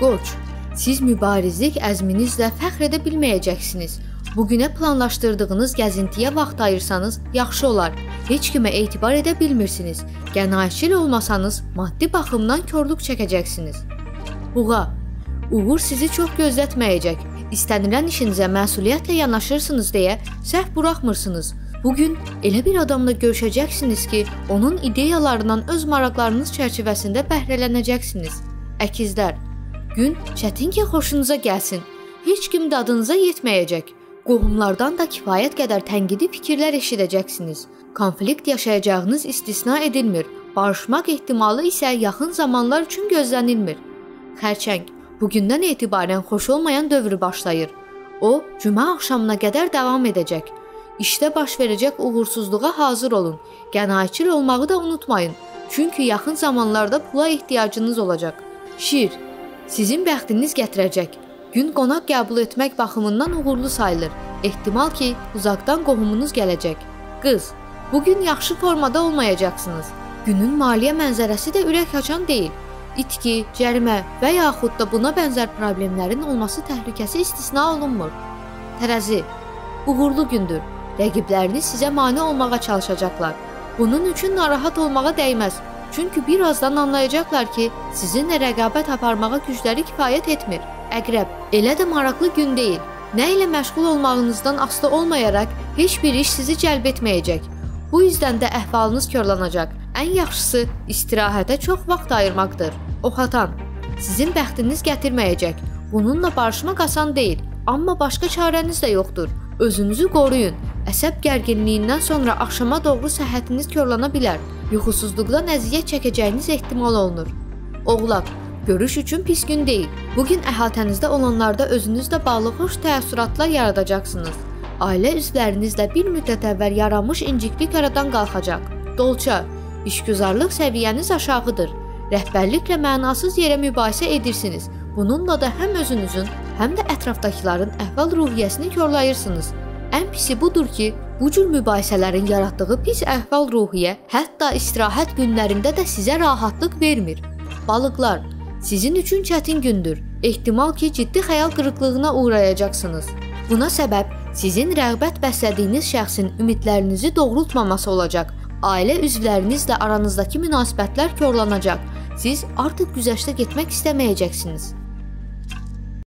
Qoç, siz mübarizlik əzminizlə fəxr edə bilməyəcəksiniz. Bu günə planlaşdırdığınız gəzintiyə vaxt ayırsanız yaxşı olar. Heç kimə etibar edə bilmirsiniz. Qənaətçil olmasanız maddi baxımdan korluq çəkəcəksiniz. Buğa, uğur sizi çox gözlətməyəcək. İstənilən işinizə məsuliyyətlə yanaşırsınız deyə səhv buraxmırsınız. Bu gün elə bir adamla görüşəcəksiniz ki, onun ideyalarından öz maraqlarınız çərçivəsində bəhrələnəcəksiniz. Əkizlər, gün çətin ki, xoşunuza gəlsin. Heç kim dadınıza yetməyəcək. Qohumlardan da kifayət qədər tənqidi fikirlər eşidəcəksiniz. Konflikt yaşayacağınız istisna edilmir. Barışmaq ehtimalı isə yaxın zamanlar üçün gözlənilmir. Xərçəng, bugündən etibarən xoş olmayan dövrü başlayır. O, cümə axşamına qədər davam edəcək. İşdə baş verəcək uğursuzluğa hazır olun. Qənaətçil olmağı da unutmayın. Çünki yaxın zamanlarda pula ehtiyacınız olacaq. Şir, sizin bəxtiniz gətirəcək. Gün qonaq qəbul etmək baxımından uğurlu sayılır. Ehtimal ki, uzaqdan qohumunuz gələcək. Qız, bu gün yaxşı formada olmayacaqsınız. Günün maliyyə mənzərəsi də ürək açan deyil. İtki, cərimə və yaxud da buna bənzər problemlərin olması təhlükəsi istisna olunmur. Tərəzi, uğurlu gündür. Rəqibləriniz sizə mane olmağa çalışacaqlar. Bunun üçün narahat olmağa dəyməz. Çünki birazdan anlayacaqlar ki, sizinlə rəqabət aparmağa gücləri kifayət etmir. Əqrəb, elə də maraqlı gün deyil. Nə ilə məşğul olmağınızdan asılı olmayaraq heç bir iş sizi cəlb etməyəcək. Bu üzdən də əhvalınız korlanacaq. Ən yaxşısı istirahətə çox vaxt ayırmaqdır. Oxatan, sizin bəxtiniz gətirməyəcək. Bununla barışmaq asan deyil, amma başqa çarəniz də yoxdur. Özünüzü qoruyun. Əsəb gərginliyindən sonra axşama doğru səhhətiniz korlana bilər. Yuxusuzluqdan əziyyət çəkəcəyiniz ehtimal olunur. Oğlaq, görüş üçün pis gün deyil. Bu gün əhatənizdə olanlarda özünüzlə bağlı xoş təəssüratlar yaradacaqsınız. Ailə üzvlərinizlə bir müddət əvvəl yaranmış inciklik aradan qalxacaq. Dolça, işgüzarlıq səviyyəniz aşağıdır. Rəhbərliklə mənasız yerə mübahisə edirsiniz. Bununla da həm özünüzün, həm də ətrafdakıların əhval-ruhiyyəsini korlayırsınız. Ən pisi budur ki, bu cür mübahisələrin yaratdığı pis əhval-ruhiyyə hətta istirahət günlərində də sizə rahatlıq vermir. Balıqlar, sizin üçün çətin gündür. Ehtimal ki, ciddi xəyal qırıqlığına uğrayacaqsınız. Buna səbəb sizin rəğbət bəslədiyiniz şəxsin ümidlərinizi doğrultmaması olacaq. Ailə üzvlərinizlə aranızdakı münasibətlər korlanacaq. Siz artıq güzəştə getmək istəməyəcəksiniz.